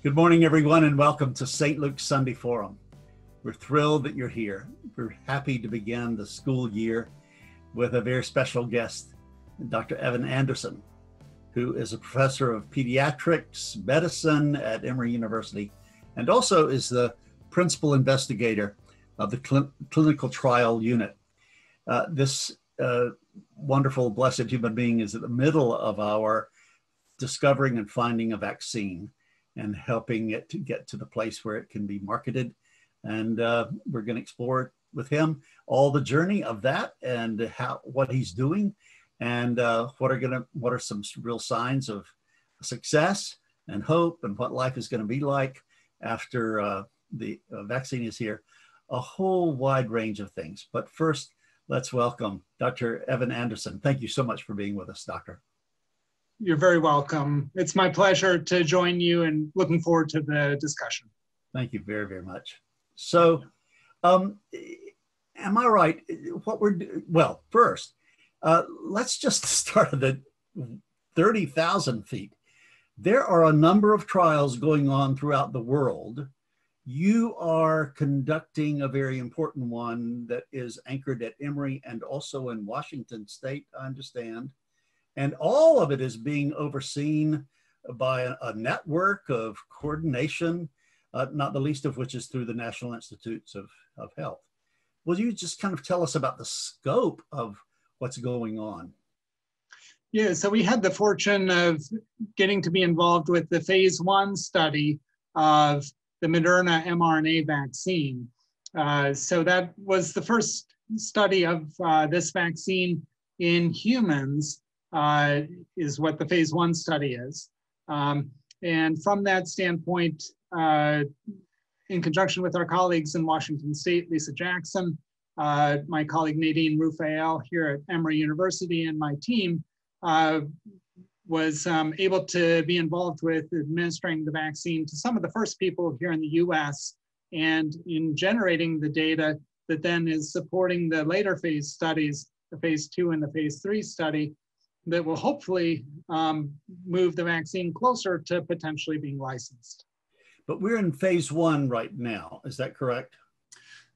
Good morning, everyone, and welcome to St. Luke's Sunday Forum. We're thrilled that you're here. We're happy to begin the school year with a very special guest, Dr. Evan Anderson, who is a professor of pediatrics medicine at Emory University and also is the principal investigator of the cl- clinical trial unit. Uh, this uh, wonderful, blessed human being is at the middle of our discovering and finding a vaccine and helping it to get to the place where it can be marketed. And uh, we're going to explore with him all the journey of that and how what he's doing and uh, what are going to what are some real signs of success and hope and what life is going to be like after uh, the uh, vaccine is here. A whole wide range of things. But first let's welcome dr evan anderson. Thank you so much for being with us doctor you're very welcome. It's my pleasure to join you and looking forward to the discussion. Thank you very, very much. So, um, am I right? What we're, well, first, uh, let's just start at the 30,000 feet. There are a number of trials going on throughout the world. You are conducting a very important one that is anchored at Emory and also in Washington State, I understand. And all of it is being overseen by a, a network of coordination, uh, not the least of which is through the National Institutes of, of Health. Will you just kind of tell us about the scope of what's going on? Yeah, so we had the fortune of getting to be involved with the phase one study of the Moderna mRNA vaccine. Uh, so that was the first study of uh, this vaccine in humans uh, is what the phase one study is. Um, and from that standpoint, uh, in conjunction with our colleagues in Washington State, Lisa Jackson, uh, my colleague Nadine Rouphael here at Emory University, and my team uh, was um, able to be involved with administering the vaccine to some of the first people here in the US and in generating the data that then is supporting the later phase studies, the phase two and the phase three study, that will hopefully um, move the vaccine closer to potentially being licensed. But we're in phase one right now, is that correct?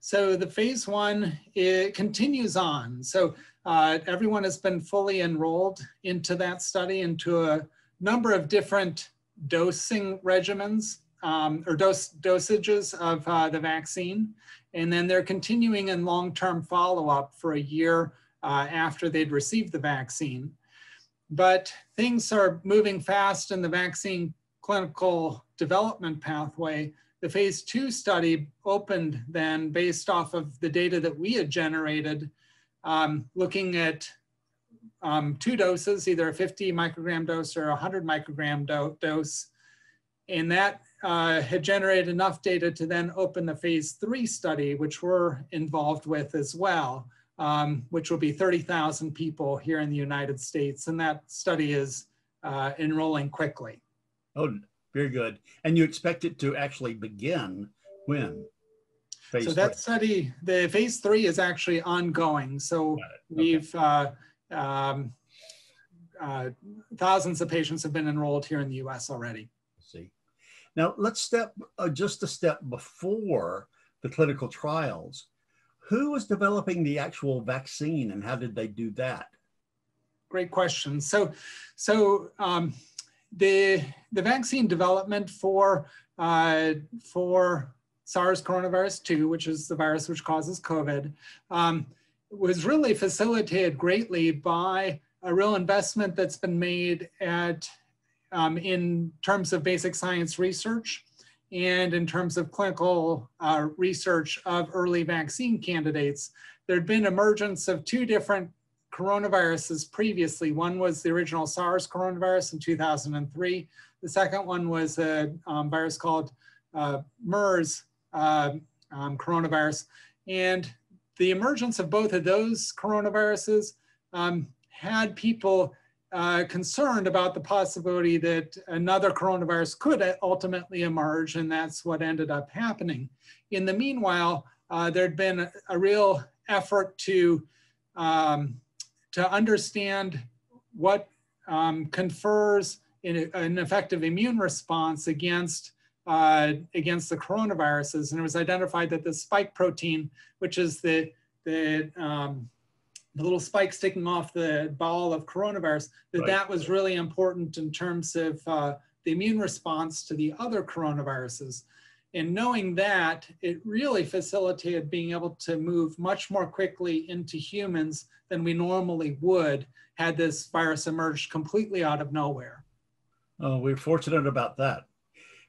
So the phase one, it continues on. So uh, everyone has been fully enrolled into that study, into a number of different dosing regimens um, or dose dosages of uh, the vaccine. And then they're continuing in long-term follow-up for a year uh, after they'd received the vaccine but things are moving fast in the vaccine clinical development pathway. The phase two study opened then based off of the data that we had generated, um, looking at um, two doses, either a 50 microgram dose or a 100 microgram do dose. And that uh, had generated enough data to then open the phase three study, which we're involved with as well um, which will be 30,000 people here in the United States. And that study is uh, enrolling quickly. Oh, very good. And you expect it to actually begin when? Phase so that study, the phase three is actually ongoing. So okay. we've, uh, um, uh, thousands of patients have been enrolled here in the US already. see. Now let's step uh, just a step before the clinical trials who was developing the actual vaccine and how did they do that? Great question. So, so um, the the vaccine development for uh, for SARS coronavirus 2, which is the virus which causes COVID, um, was really facilitated greatly by a real investment that's been made at um, in terms of basic science research and in terms of clinical uh, research of early vaccine candidates, there had been emergence of two different coronaviruses previously. One was the original SARS coronavirus in 2003. The second one was a um, virus called uh, MERS uh, um, coronavirus. And the emergence of both of those coronaviruses um, had people uh, concerned about the possibility that another coronavirus could ultimately emerge, and that's what ended up happening. In the meanwhile, uh, there'd been a, a, real effort to, um, to understand what um, confers an, an, effective immune response against uh, against the coronaviruses. And it was identified that the spike protein, which is the, the, um, the little spike sticking off the ball of coronavirus, that right. that was really important in terms of uh, the immune response to the other coronaviruses. And knowing that, it really facilitated being able to move much more quickly into humans than we normally would had this virus emerged completely out of nowhere. Oh, we're fortunate about that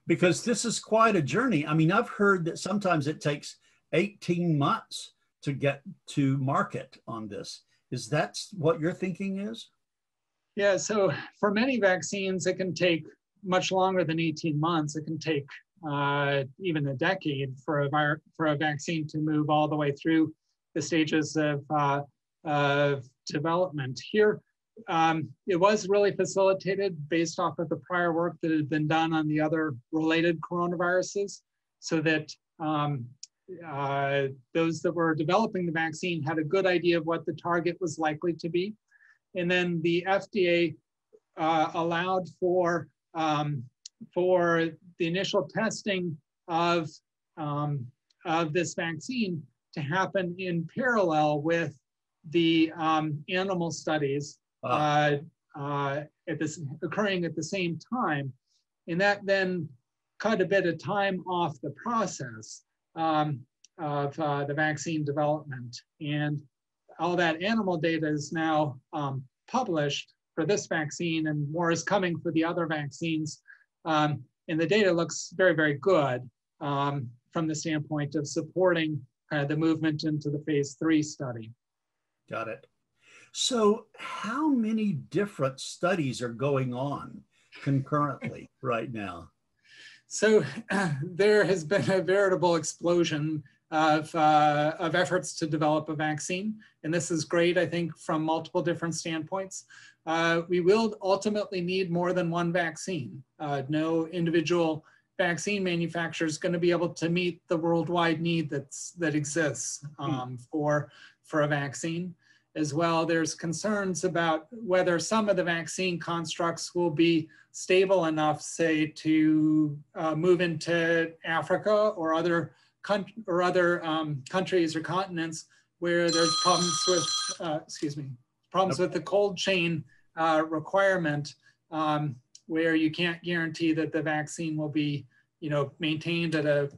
because this is quite a journey. I mean, I've heard that sometimes it takes 18 months to get to market on this. Is that what your thinking is? Yeah, so for many vaccines, it can take much longer than 18 months. It can take uh, even a decade for a, vir- for a vaccine to move all the way through the stages of, uh, of development. Here, um, it was really facilitated based off of the prior work that had been done on the other related coronaviruses so that um, uh, those that were developing the vaccine had a good idea of what the target was likely to be. And then the FDA uh, allowed for um, for the initial testing of, um, of this vaccine to happen in parallel with the um, animal studies uh, uh, at this, occurring at the same time. And that then cut a bit of time off the process um, of uh, the vaccine development. And all that animal data is now um, published for this vaccine and more is coming for the other vaccines. Um, and the data looks very, very good um, from the standpoint of supporting uh, the movement into the phase three study. Got it. So, how many different studies are going on concurrently right now? So, there has been a veritable explosion of, uh, of efforts to develop a vaccine. And this is great, I think, from multiple different standpoints. Uh, we will ultimately need more than one vaccine. Uh, no individual vaccine manufacturer is going to be able to meet the worldwide need that's, that exists hmm. um, for, for a vaccine. As well, there's concerns about whether some of the vaccine constructs will be stable enough, say, to uh, move into Africa or other, or other um, countries or continents where there's problems with, uh, excuse me, problems with the cold chain uh, requirement um, where you can't guarantee that the vaccine will be, you know, maintained at a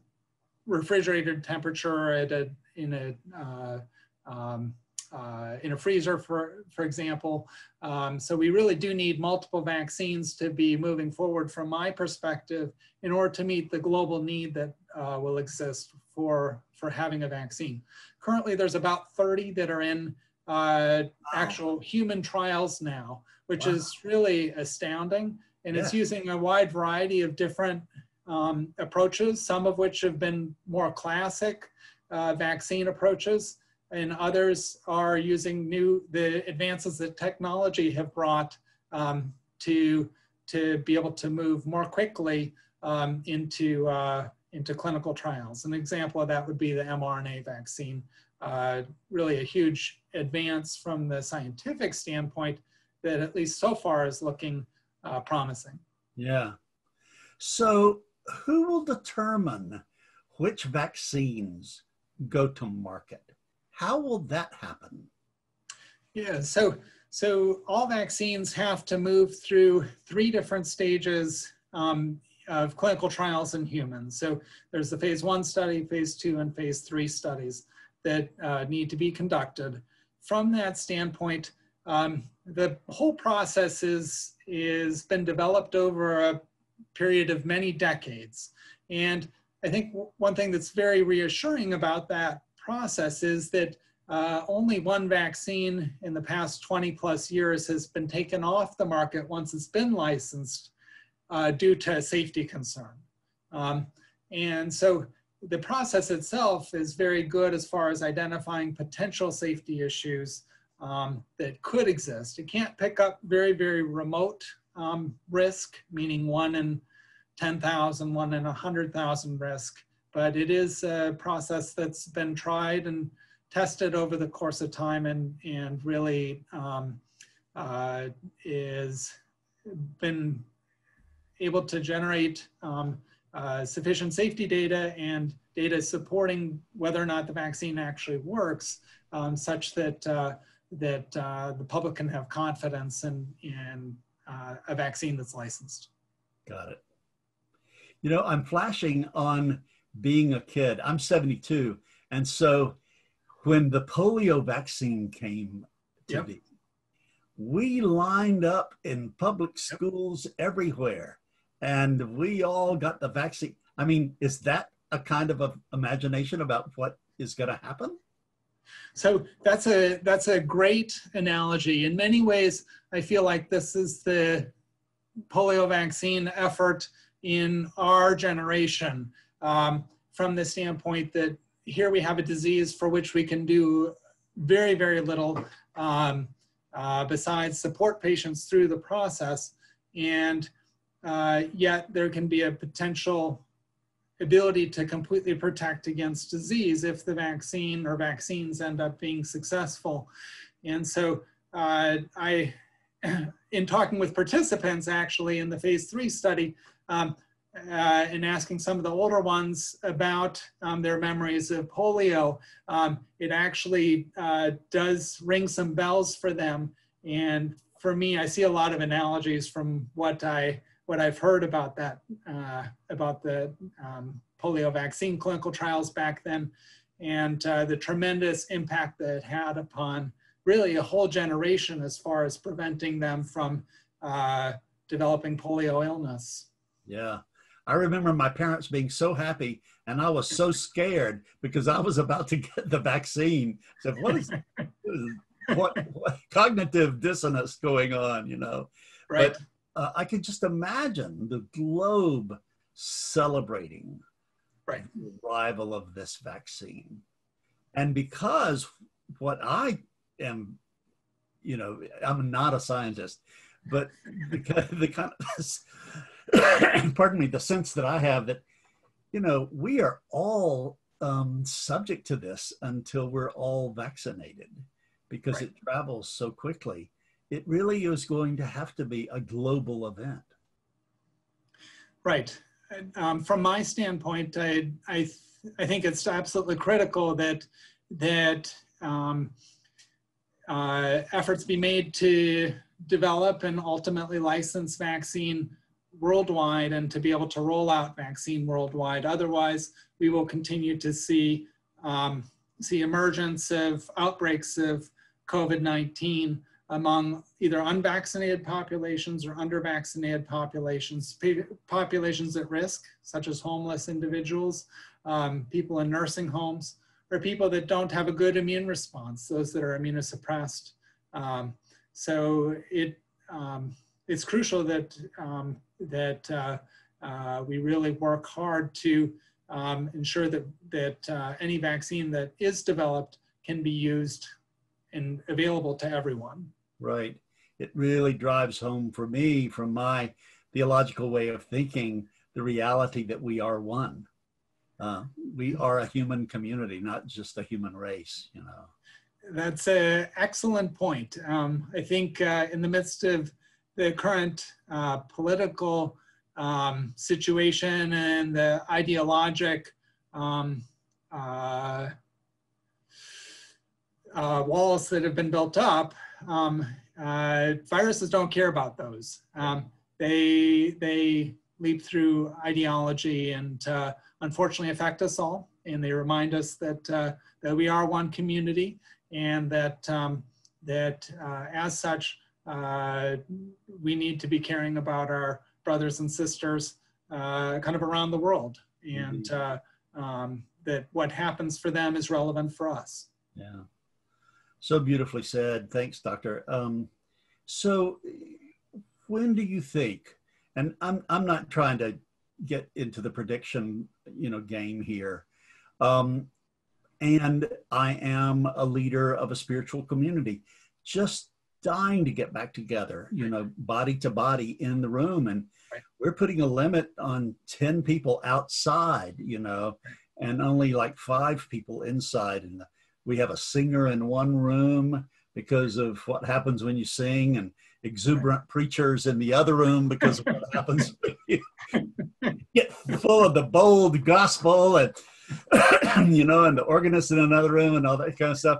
refrigerated temperature at a, in a, uh, um, uh, in a freezer, for, for example. Um, so we really do need multiple vaccines to be moving forward from my perspective in order to meet the global need that uh, will exist for, for having a vaccine. Currently, there's about 30 that are in uh, actual human trials now, which wow. is really astounding. And yeah. it's using a wide variety of different um, approaches, some of which have been more classic uh, vaccine approaches, and others are using new, the advances that technology have brought um, to, to be able to move more quickly um, into, uh, into clinical trials. An example of that would be the mRNA vaccine, uh, really a huge advance from the scientific standpoint that at least so far is looking uh, promising. Yeah. So who will determine which vaccines go to market? How will that happen? Yeah, so so all vaccines have to move through three different stages um, of clinical trials in humans. So there's the phase one study, phase two, and phase three studies that uh, need to be conducted. From that standpoint, um, the whole process is, is been developed over a period of many decades. And I think one thing that's very reassuring about that process is that uh, only one vaccine in the past 20 plus years has been taken off the market once it's been licensed uh, due to safety concern. Um, and so the process itself is very good as far as identifying potential safety issues um, that could exist. It can't pick up very, very remote um, risk, meaning one in 10,000, one in 100,000 risk, but it is a process that's been tried and tested over the course of time and, and really um, uh, is been able to generate um, uh, sufficient safety data and data supporting whether or not the vaccine actually works, um, such that uh, that uh, the public can have confidence in in uh, a vaccine that's licensed. Got it. You know, I'm flashing on being a kid. I'm 72, and so when the polio vaccine came to yep. be, we lined up in public schools yep. everywhere and we all got the vaccine. I mean, is that a kind of a imagination about what is going to happen? So that's a that's a great analogy. In many ways, I feel like this is the polio vaccine effort in our generation, um, from the standpoint that here we have a disease for which we can do very very little um, uh, besides support patients through the process, and uh, yet there can be a potential ability to completely protect against disease if the vaccine or vaccines end up being successful. And so uh, I, in talking with participants actually in the phase three study, um, uh, and asking some of the older ones about um, their memories of polio, um, it actually uh, does ring some bells for them. And for me, I see a lot of analogies from what I what I've heard about that, uh, about the um, polio vaccine clinical trials back then, and uh, the tremendous impact that it had upon really a whole generation as far as preventing them from uh, developing polio illness. Yeah. I remember my parents being so happy and I was so scared because I was about to get the vaccine. So what is, what, what cognitive dissonance going on, you know? Right. But uh, I can just imagine the globe celebrating right. the arrival of this vaccine. And because what I am, you know, I'm not a scientist, but the, the kind of, pardon me, the sense that I have that, you know, we are all um, subject to this until we're all vaccinated because right. it travels so quickly it really is going to have to be a global event. Right. Um, from my standpoint, I, I, th I think it's absolutely critical that, that um, uh, efforts be made to develop and ultimately license vaccine worldwide and to be able to roll out vaccine worldwide. Otherwise, we will continue to see, um, see emergence of outbreaks of COVID-19 among either unvaccinated populations or undervaccinated populations, populations at risk, such as homeless individuals, um, people in nursing homes, or people that don't have a good immune response, those that are immunosuppressed. Um, so it, um, it's crucial that, um, that uh, uh, we really work hard to um, ensure that, that uh, any vaccine that is developed can be used and available to everyone. Right. It really drives home for me, from my theological way of thinking, the reality that we are one. Uh, we are a human community, not just a human race, you know. That's an excellent point. Um, I think uh, in the midst of the current uh, political um, situation and the ideologic um, uh, uh, walls that have been built up, um, uh, viruses don't care about those. Um, they, they leap through ideology and uh, unfortunately affect us all. And they remind us that, uh, that we are one community and that, um, that as such, uh, we need to be caring about our brothers and sisters kind of around the world. And mm-hmm. um, that what happens for them is relevant for us. Yeah. So beautifully said. Thanks, Doctor. Um, so, when do you think? And I'm I'm not trying to get into the prediction, you know, game here. Um, and I am a leader of a spiritual community, just dying to get back together, you know, body to body in the room. And right. we're putting a limit on 10 people outside, you know, and only like five people inside. And we have a singer in one room because of what happens when you sing and exuberant preachers in the other room because of what happens get full of the bold gospel and you know, and the organist in another room and all that kind of stuff.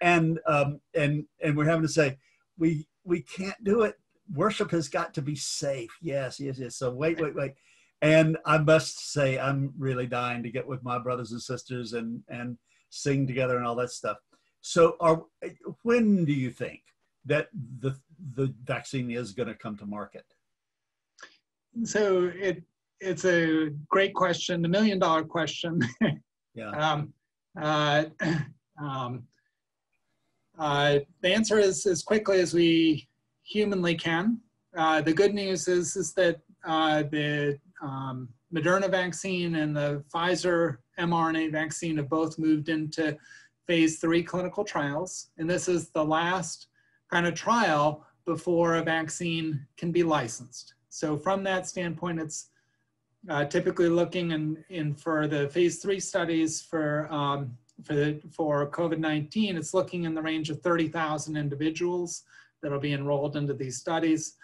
And um, and and we're having to say, we we can't do it. Worship has got to be safe. Yes, yes, yes. So wait, wait, wait. And I must say, I'm really dying to get with my brothers and sisters and and sing together and all that stuff. So, are when do you think that the the vaccine is going to come to market? So it it's a great question, the million dollar question. yeah. Um, uh, um, uh, the answer is as quickly as we humanly can. Uh, the good news is, is that uh, the um, Moderna vaccine and the Pfizer mRNA vaccine have both moved into phase three clinical trials. And this is the last kind of trial before a vaccine can be licensed. So from that standpoint, it's uh, typically looking in, in for the phase three studies for um, for the, for COVID-19, it's looking in the range of 30,000 individuals that'll be enrolled into these studies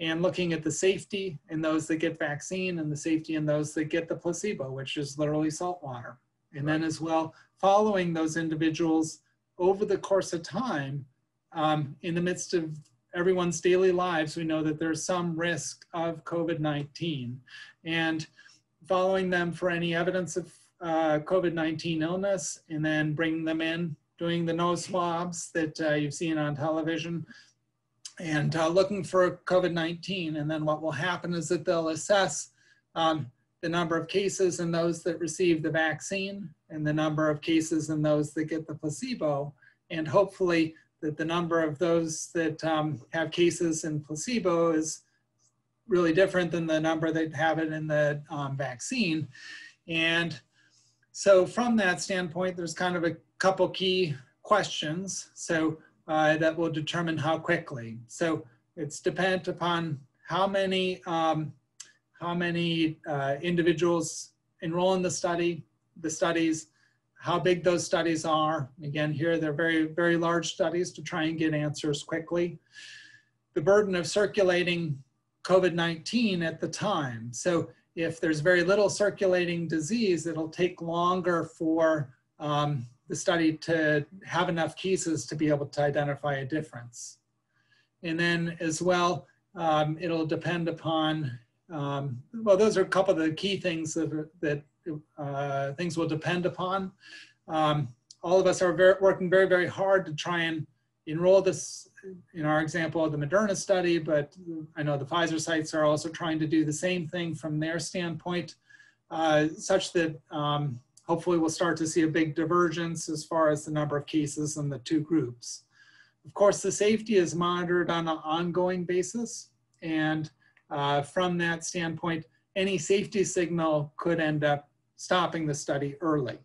and looking at the safety in those that get vaccine and the safety in those that get the placebo, which is literally salt water. And right. then as well, following those individuals over the course of time um, in the midst of everyone's daily lives, we know that there's some risk of COVID-19 and following them for any evidence of uh, COVID-19 illness and then bringing them in, doing the nose swabs that uh, you've seen on television and uh, looking for COVID-19. And then what will happen is that they'll assess um, the number of cases in those that receive the vaccine and the number of cases in those that get the placebo. And hopefully that the number of those that um, have cases in placebo is really different than the number that have it in the um, vaccine. And so from that standpoint, there's kind of a couple key questions so uh, that will determine how quickly. So it's dependent upon how many um, how many uh, individuals enroll in the study, the studies, how big those studies are. Again, here they're very, very large studies to try and get answers quickly. The burden of circulating COVID-19 at the time. So if there's very little circulating disease, it'll take longer for um, the study to have enough cases to be able to identify a difference. And then as well, um, it'll depend upon, um, well, those are a couple of the key things that, that uh, things will depend upon. Um, all of us are very, working very, very hard to try and enroll this, in our example the Moderna study, but I know the Pfizer sites are also trying to do the same thing from their standpoint, uh, such that um, hopefully we'll start to see a big divergence as far as the number of cases in the two groups. Of course, the safety is monitored on an ongoing basis. And uh, from that standpoint, any safety signal could end up stopping the study early.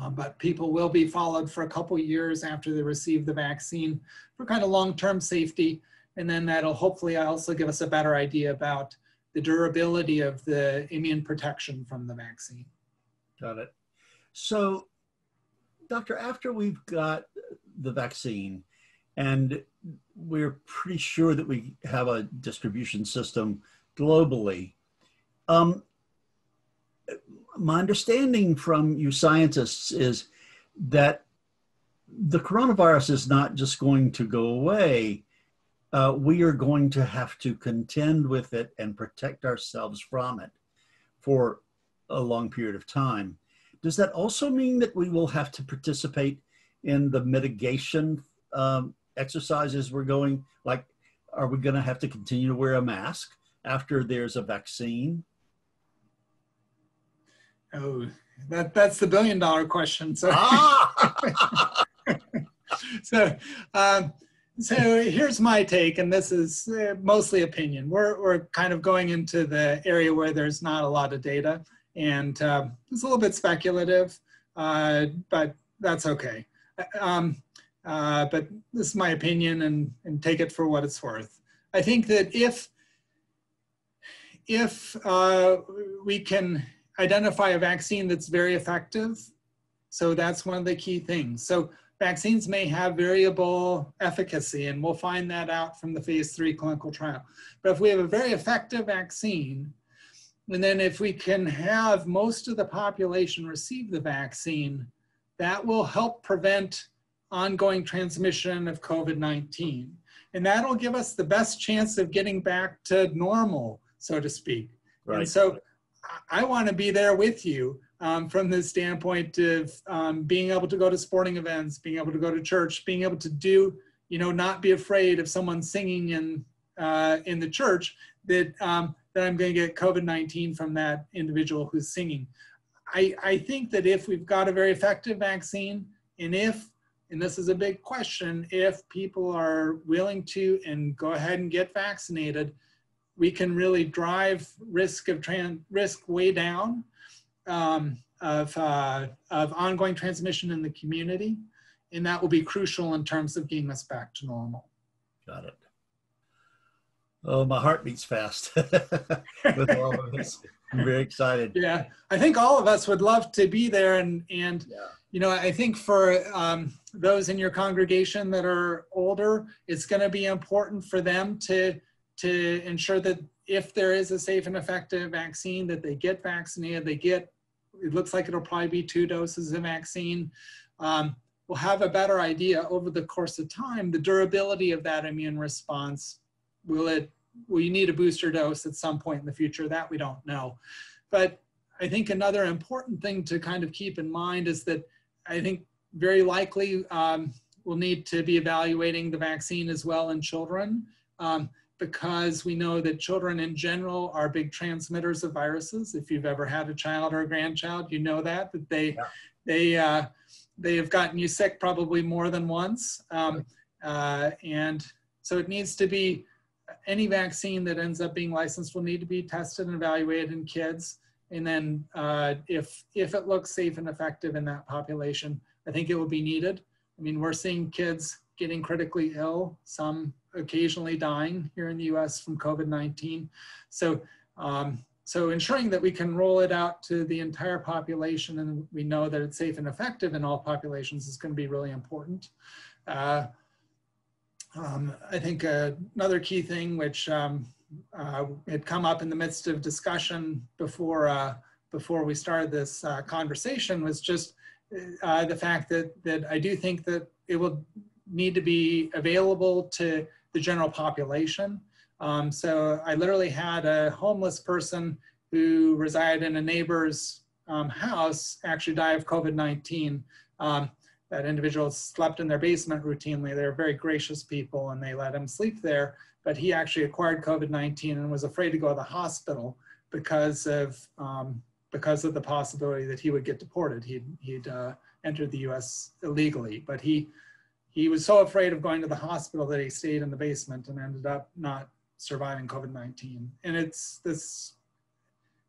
Uh, but people will be followed for a couple years after they receive the vaccine for kind of long-term safety. And then that'll hopefully also give us a better idea about the durability of the immune protection from the vaccine. Got it. So, doctor, after we've got the vaccine and we're pretty sure that we have a distribution system globally, um, my understanding from you scientists is that the coronavirus is not just going to go away. Uh, we are going to have to contend with it and protect ourselves from it for a long period of time. Does that also mean that we will have to participate in the mitigation um, exercises we're going? Like, are we going to have to continue to wear a mask after there's a vaccine? Oh, that that's the billion dollar question. So, ah! so, um, so here's my take, and this is uh, mostly opinion. We're we're kind of going into the area where there's not a lot of data, and uh, it's a little bit speculative, uh, but that's okay. Um, uh, but this is my opinion, and and take it for what it's worth. I think that if if uh, we can identify a vaccine that's very effective. So that's one of the key things. So vaccines may have variable efficacy, and we'll find that out from the phase three clinical trial. But if we have a very effective vaccine, And then if we can have most of the population receive the vaccine, that will help prevent ongoing transmission of COVID-19. And that'll give us the best chance of getting back to normal, so to speak. Right. And so I want to be there with you um, from the standpoint of um, being able to go to sporting events, being able to go to church, being able to do, you know, not be afraid of someone singing in uh, in the church that um, that I'm going to get COVID-19 from that individual who's singing. I, I think that if we've got a very effective vaccine, and if, and this is a big question, if people are willing to and go ahead and get vaccinated, we can really drive risk of trans risk way down um, of, uh, of ongoing transmission in the community. And that will be crucial in terms of getting us back to normal. Got it. Oh, my heart beats fast with all of this. I'm very excited. Yeah, I think all of us would love to be there, and and yeah. you know, I think for um, those in your congregation that are older, it's going to be important for them to to ensure that if there is a safe and effective vaccine, that they get vaccinated. They get. It looks like it'll probably be two doses of vaccine. Um, we'll have a better idea over the course of time the durability of that immune response. Will it will you need a booster dose at some point in the future? That we don't know. But I think another important thing to kind of keep in mind is that I think very likely um, we'll need to be evaluating the vaccine as well in children um, because we know that children in general are big transmitters of viruses. If you've ever had a child or a grandchild, you know that, that they, yeah. they, uh, they have gotten you sick probably more than once. Um, uh, and so it needs to be any vaccine that ends up being licensed will need to be tested and evaluated in kids. And then uh, if, if it looks safe and effective in that population, I think it will be needed. I mean, we're seeing kids getting critically ill, some occasionally dying here in the US from COVID-19. So, um, so ensuring that we can roll it out to the entire population and we know that it's safe and effective in all populations is gonna be really important. Uh, um, I think uh, another key thing which um, uh, had come up in the midst of discussion before uh, before we started this uh, conversation was just uh, the fact that that I do think that it will need to be available to the general population. Um, so I literally had a homeless person who resided in a neighbor's um, house actually die of COVID-19. Um, that individual slept in their basement routinely. They're very gracious people and they let him sleep there. But he actually acquired COVID-19 and was afraid to go to the hospital because of, um, because of the possibility that he would get deported. He'd, he'd uh, entered the US illegally, but he, he was so afraid of going to the hospital that he stayed in the basement and ended up not surviving COVID-19. And it's this,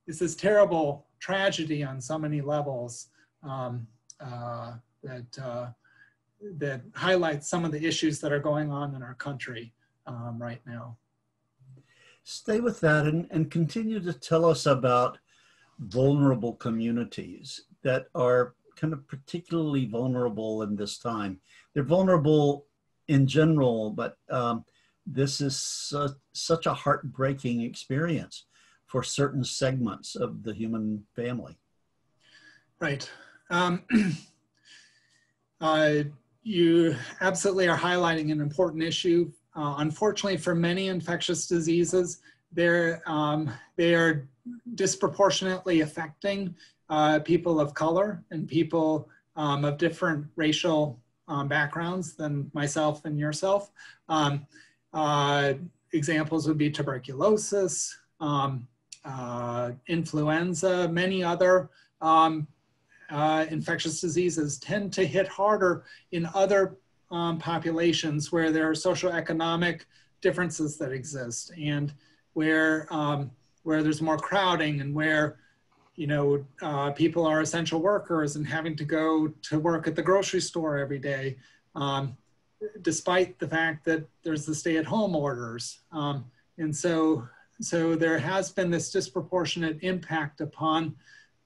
it's this terrible tragedy on so many levels. Um, uh, that uh, that highlights some of the issues that are going on in our country um, right now. Stay with that and, and continue to tell us about vulnerable communities that are kind of particularly vulnerable in this time. They're vulnerable in general, but um, this is su such a heartbreaking experience for certain segments of the human family. Right. Um, Uh, you absolutely are highlighting an important issue. Uh, unfortunately, for many infectious diseases, they're, um, they are disproportionately affecting uh, people of color and people um, of different racial um, backgrounds than myself and yourself. Um, uh, examples would be tuberculosis, um, uh, influenza, many other um, uh, infectious diseases tend to hit harder in other um, populations where there are socioeconomic differences that exist and where, um, where there's more crowding and where you know, uh, people are essential workers and having to go to work at the grocery store every day, um, despite the fact that there's the stay-at-home orders. Um, and so, so there has been this disproportionate impact upon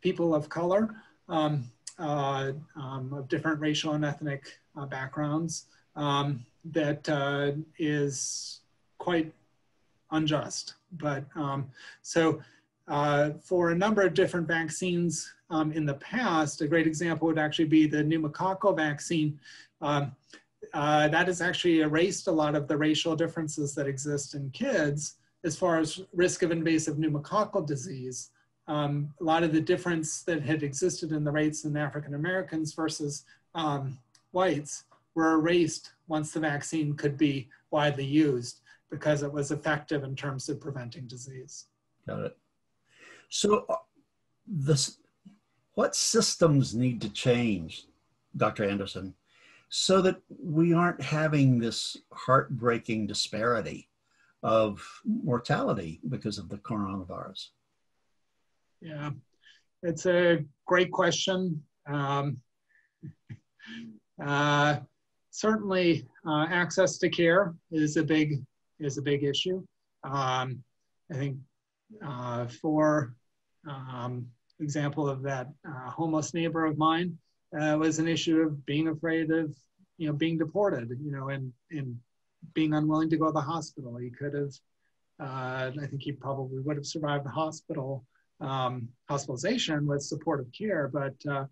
people of color um, uh, um, of different racial and ethnic uh, backgrounds um, that uh, is quite unjust. But um, so uh, for a number of different vaccines um, in the past, a great example would actually be the pneumococcal vaccine. Um, uh, that has actually erased a lot of the racial differences that exist in kids as far as risk of invasive pneumococcal disease. Um, a lot of the difference that had existed in the rates in African Americans versus um, whites were erased once the vaccine could be widely used because it was effective in terms of preventing disease. Got it. So, uh, this, what systems need to change, Dr. Anderson, so that we aren't having this heartbreaking disparity of mortality because of the coronavirus? Yeah, it's a great question. Um, uh, certainly, uh, access to care is a big is a big issue. Um, I think uh, for um, example of that uh, homeless neighbor of mine uh, was an issue of being afraid of you know being deported you know and and being unwilling to go to the hospital. He could have uh, i think he probably would have survived the hospital um, hospitalization with supportive care but uh,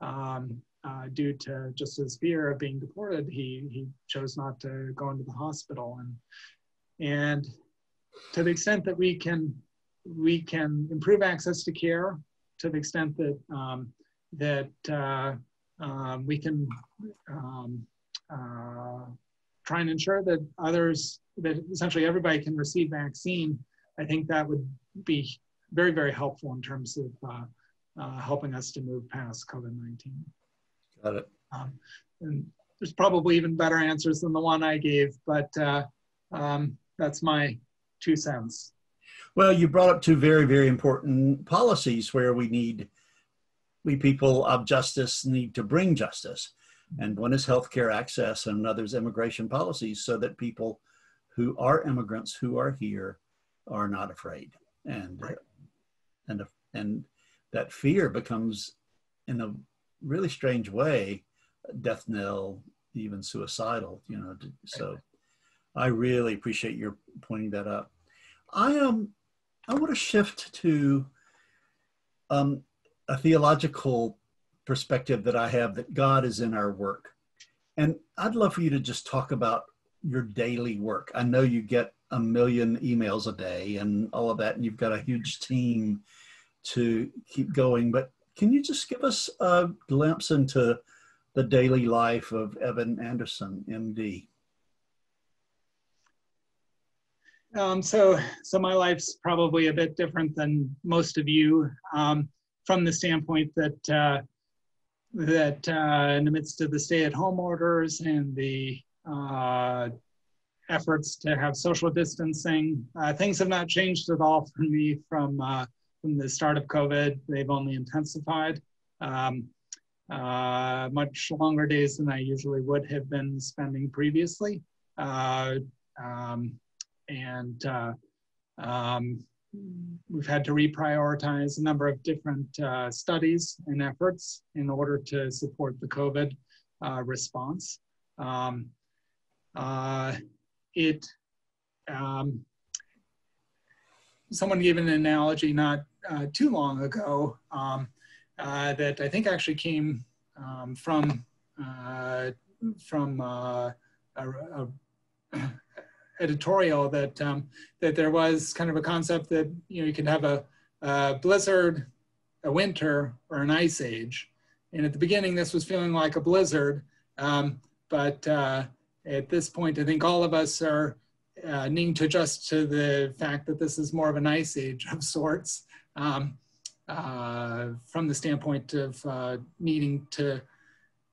um, uh, due to just his fear of being deported he he chose not to go into the hospital. And and to the extent that we can we can improve access to care to the extent that um, that uh, um, we can um, uh, try and ensure that others that essentially everybody can receive vaccine. I think that would be very very helpful in terms of uh, uh helping us to move past COVID nineteen. Got it. Um, and there's probably even better answers than the one I gave, but uh, um, that's my two cents. Well, you brought up two very, very important policies where we need, we people of justice need to bring justice. And one is healthcare access, and another is immigration policies, so that people who are immigrants who are here are not afraid. And right. and and that fear becomes, in a really strange way, death knell, even suicidal. You know, so I really appreciate your pointing that up. I am. I want to shift to um, a theological perspective that I have that God is in our work. And I'd love for you to just talk about your daily work. I know you get a million emails a day and all of that, and you've got a huge team to keep going. But can you just give us a glimpse into the daily life of Evan Anderson, MD? Um, so, so my life's probably a bit different than most of you um, from the standpoint that uh, that uh, in the midst of the stay-at-home orders and the uh, efforts to have social distancing, uh, things have not changed at all for me from uh, from the start of COVID. They've only intensified. Um, uh, much longer days than I usually would have been spending previously. Um, and uh, um, we've had to reprioritize a number of different uh, studies and efforts in order to support the COVID uh, response. Um, uh, it, um, someone gave an analogy not uh, too long ago um, uh, that I think actually came um, from from a, a editorial that um, that there was kind of a concept that you know you could have a, a, blizzard, a winter, or an ice age. And at the beginning, this was feeling like a blizzard, um, but uh, at this point, I think all of us are uh, needing to adjust to the fact that this is more of an ice age of sorts, um, uh, from the standpoint of uh, needing to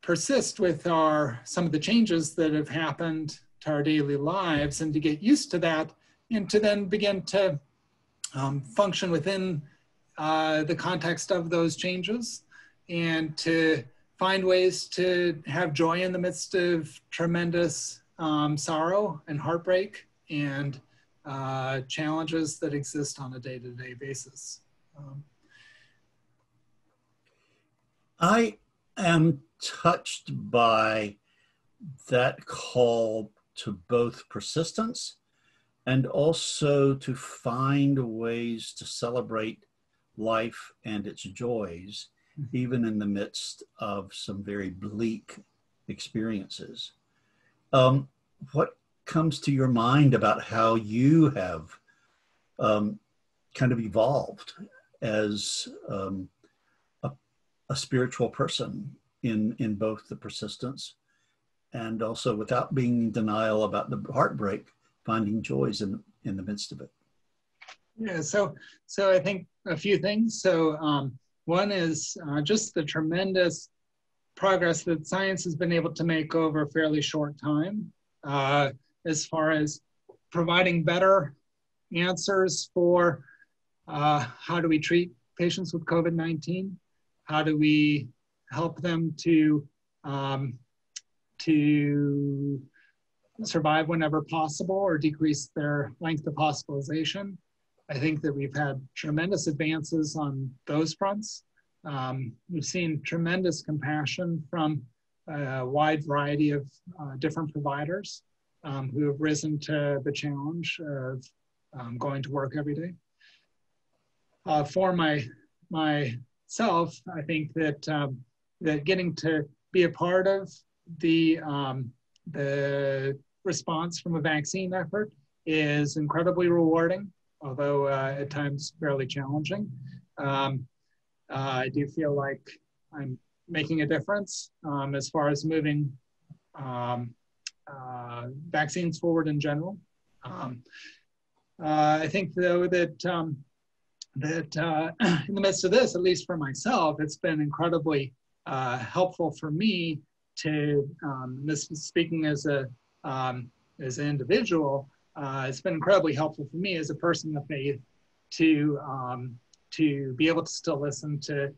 persist with our some of the changes that have happened to our daily lives and to get used to that and to then begin to um, function within uh, the context of those changes and to find ways to have joy in the midst of tremendous um, sorrow and heartbreak and uh, challenges that exist on a day-to-day basis. Um, I am touched by that call to both persistence and also to find ways to celebrate life and its joys, mm-hmm. even in the midst of some very bleak experiences. Um, what comes to your mind about how you have um, kind of evolved as um, a, a, spiritual person in in both the persistence and also without being in denial about the heartbreak, finding joys in in the midst of it. Yeah, so so I think a few things. So um, one is uh, just the tremendous progress that science has been able to make over a fairly short time, uh, as far as providing better answers for uh, how do we treat patients with COVID 19? How do we help them to, um, to survive whenever possible or decrease their length of hospitalization? I think that we've had tremendous advances on those fronts. Um, we've seen tremendous compassion from a wide variety of uh, different providers um, who have risen to the challenge of um, going to work every day. Uh, for my myself, I think that um, that getting to be a part of the um, the response from a vaccine effort is incredibly rewarding, although uh, at times fairly challenging. Um, uh, I do feel like I'm making a difference um, as far as moving um, uh, vaccines forward in general. Um, uh, I think though that um, that uh, in the midst of this, at least for myself, it's been incredibly uh, helpful for me to um, this speaking as a um, as an individual. Uh, it's been incredibly helpful for me as a person of faith to um, to be able to still listen to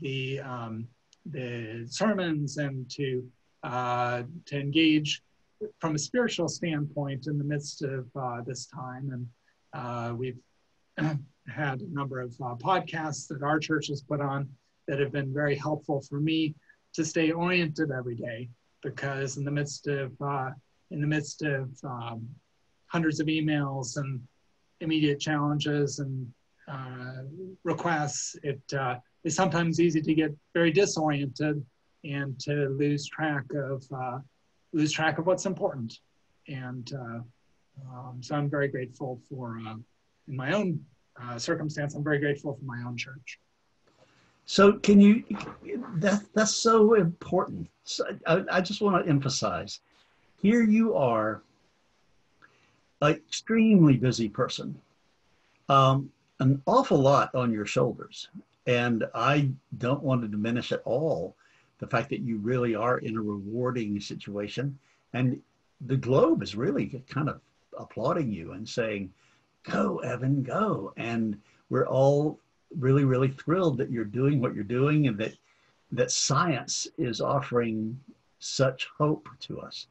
the um, the sermons and to uh, to engage from a spiritual standpoint in the midst of uh, this time and uh, we've had a number of uh, podcasts that our church has put on that have been very helpful for me to stay oriented every day because in the midst of uh, in the midst of um, hundreds of emails and immediate challenges and uh, requests, it uh, is sometimes easy to get very disoriented and to lose track of uh, lose track of what's important. And um, so I'm very grateful for, uh, in my own uh, circumstance, I'm very grateful for my own church. So can you, that, that's so important. So I, I just want to emphasize, here you are, an extremely busy person, um, an awful lot on your shoulders. And I don't want to diminish at all the fact that you really are in a rewarding situation. And the globe is really kind of applauding you and saying, go, Evan, go. And we're all really, really thrilled that you're doing what you're doing and that, that science is offering such hope to us.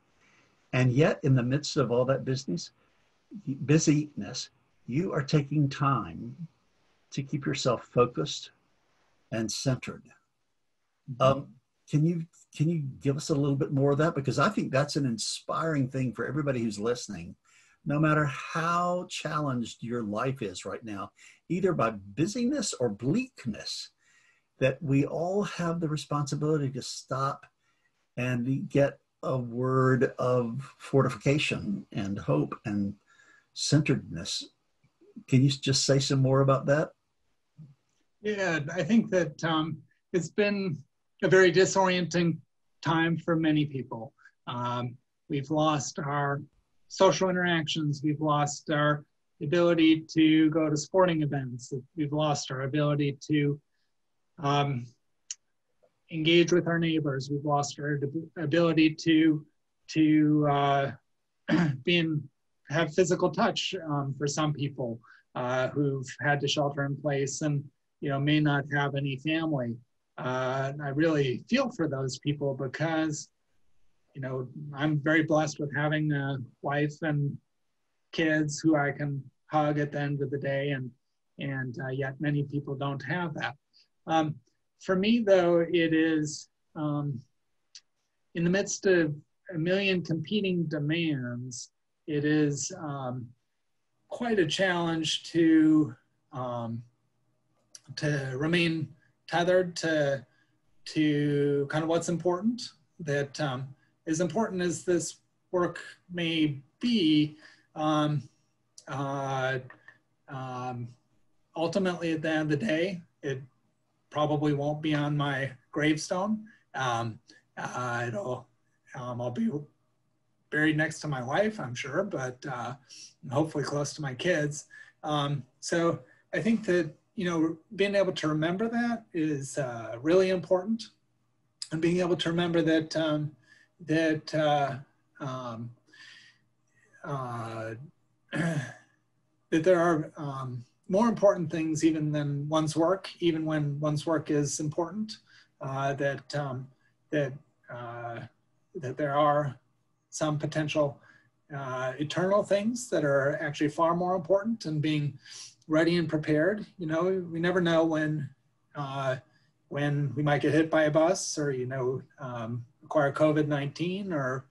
And yet, in the midst of all that business, busyness, you are taking time to keep yourself focused and centered. Mm-hmm. Um, can you can you give us a little bit more of that because I think that's an inspiring thing for everybody who's listening no matter how challenged your life is right now, either by busyness or bleakness, that we all have the responsibility to stop and get a word of fortification and hope and centeredness. Can you just say some more about that? Yeah, I think that um, it's been a very disorienting time for many people. Um, we've lost our social interactions. We've lost our ability to go to sporting events. We've lost our ability to um, engage with our neighbors. We've lost our ability to to uh, be in, have physical touch um, for some people uh, who've had to shelter in place and you know may not have any family. Uh, I really feel for those people because you know, I'm very blessed with having a wife and kids who I can hug at the end of the day, and and uh, yet many people don't have that. Um, for me, though, it is um, in the midst of a million competing demands. It is um, quite a challenge to um, to remain tethered to to kind of what's important. That um, as important as this work may be, um, uh, um, ultimately at the end of the day, it probably won't be on my gravestone. Um, uh, it'll um, I'll be buried next to my wife, I'm sure, but uh, hopefully close to my kids. Um, so I think that, you know, being able to remember that is uh, really important. And being able to remember that, um, that, uh, that there are um, more important things even than one's work, even when one's work is important, uh, that, um, that, uh, that there are some potential uh, eternal things that are actually far more important and being ready and prepared. You know, we never know when uh, when we might get hit by a bus or you know um, acquire COVID nineteen or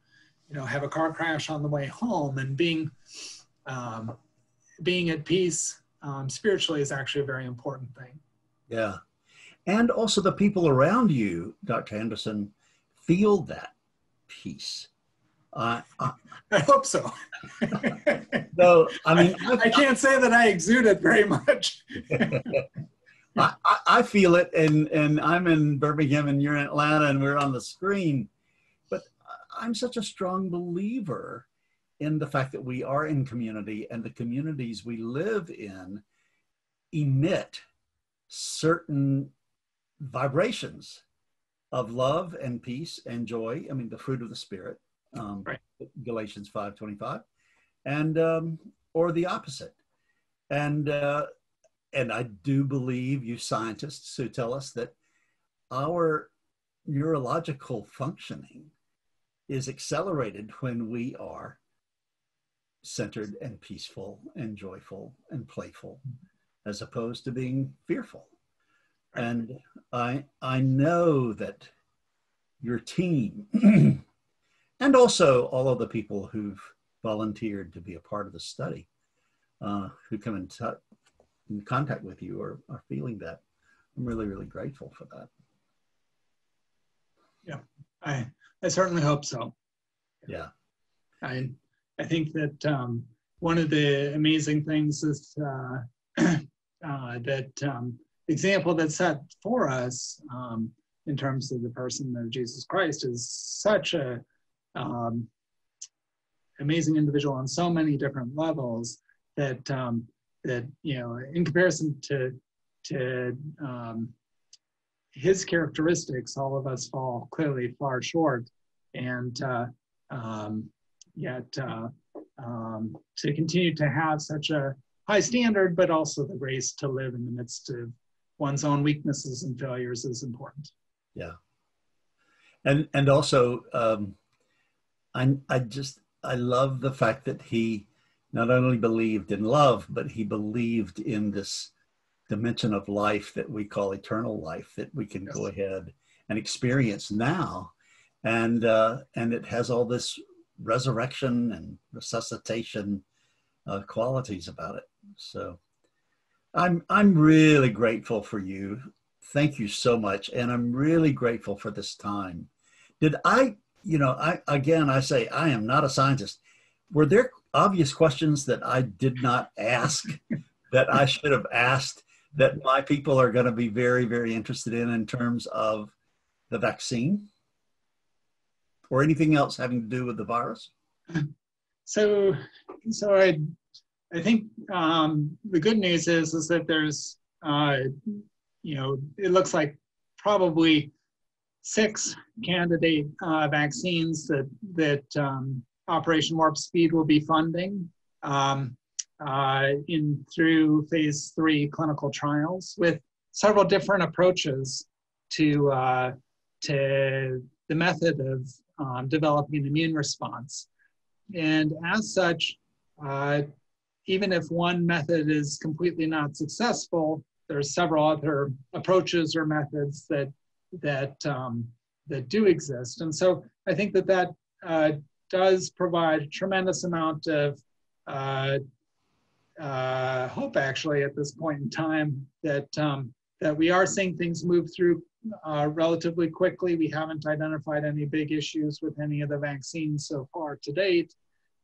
you know have a car crash on the way home. And being um, being at peace um, spiritually is actually a very important thing. Yeah, and also the people around you, Dr. Anderson, feel that peace uh, I hope so. so, I mean, I, I, can't say that I exude it very much. I, I, feel it, and, and I'm in Birmingham and you're in Atlanta and we're on the screen. I'm such a strong believer in the fact that we are in community and the communities we live in emit certain vibrations of love and peace and joy. I mean, the fruit of the Spirit um, right. Galatians 5.25, and um, or the opposite. And uh, and I do believe you scientists who tell us that our neurological functioning is accelerated when we are centered and peaceful and joyful and playful as opposed to being fearful and i i know that your team and also all of the people who've volunteered to be a part of the study, uh, who come in, t- in contact with you are, are feeling that. I'm really, really grateful for that. Yeah, I, I certainly hope so. Yeah. I, I think that um, one of the amazing things is uh, uh, that um, example that's set for us um, in terms of the person of Jesus Christ is such a um, amazing individual on so many different levels that um, that you know in comparison to to um, his characteristics all of us fall clearly far short. And uh, um, yet uh, um, to continue to have such a high standard but also the grace to live in the midst of one's own weaknesses and failures is important. Yeah. And and also um, I, I just, I love the fact that he not only believed in love, but he believed in this dimension of life that we call eternal life that we can yes. go ahead and experience now. And, uh, and it has all this resurrection and resuscitation uh, qualities about it. So I'm, I'm really grateful for you. Thank you so much. And I'm really grateful for this time. Did I you know, I again I say I am not a scientist. Were there obvious questions that I did not ask that I should have asked that my people are going to be very very interested in in terms of the vaccine or anything else having to do with the virus? So, so I, I think um, the good news is is that there's, uh, you know, it looks like probably six candidate uh, vaccines that, that um, Operation Warp Speed will be funding um, uh, in through phase three clinical trials with several different approaches to, uh, to the method of um, developing an immune response. And as such, uh, even if one method is completely not successful, there are several other approaches or methods that that um, that do exist. And so I think that that uh, does provide a tremendous amount of uh, uh, hope actually at this point in time that um, that we are seeing things move through uh, relatively quickly. We haven't identified any big issues with any of the vaccines so far to date,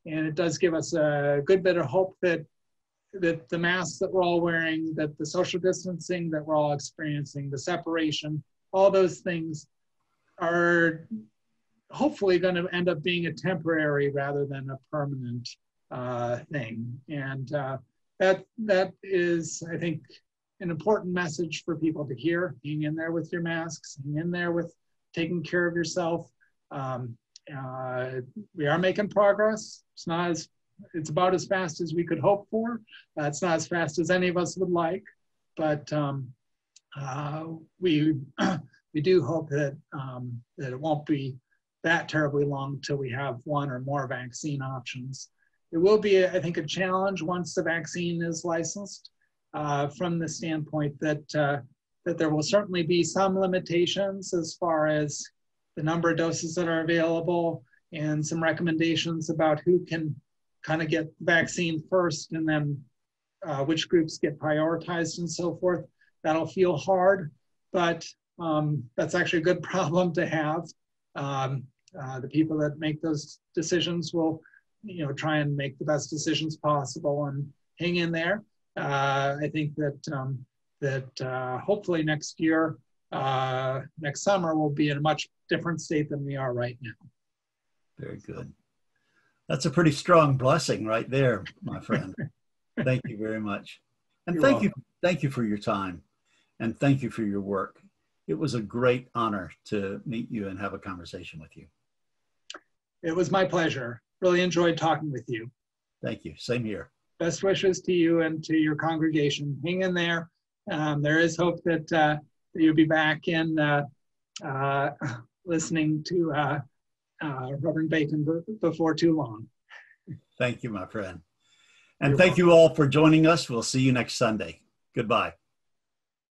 and it does give us a good bit of hope that that the masks that we're all wearing, that the social distancing that we're all experiencing, the separation, all those things are hopefully going to end up being a temporary rather than a permanent uh, thing. And uh, that that is, I think, an important message for people to hear. Hang in there with your masks. Hang in there with taking care of yourself. Um, uh, we are making progress. It's not as it's about as fast as we could hope for. Uh, it's not as fast as any of us would like, but um, uh, we we do hope that um, that it won't be that terribly long till we have one or more vaccine options. It will be, I think, a challenge once the vaccine is licensed uh, from the standpoint that, uh, that there will certainly be some limitations as far as the number of doses that are available and some recommendations about who can kind of get vaccine first and then uh, which groups get prioritized and so forth. That'll feel hard, but um, that's actually a good problem to have. Um, uh, the people that make those decisions will, you know, try and make the best decisions possible and hang in there. Uh, I think that um, that uh, hopefully next year, uh, next summer, we'll be in a much different state than we are right now. Very good. That's a pretty strong blessing right there, my friend. thank you very much, and You're thank welcome. you, thank you for your time, and thank you for your work. It was a great honor to meet you and have a conversation with you. It was my pleasure. Really enjoyed talking with you. Thank you. Same here. Best wishes to you and to your congregation. Hang in there. Um, there is hope that, uh, that you'll be back in uh, uh, listening to uh, uh, Reverend Bacon before too long. Thank you, my friend. And You're thank welcome. you all for joining us. We'll see you next Sunday. Goodbye.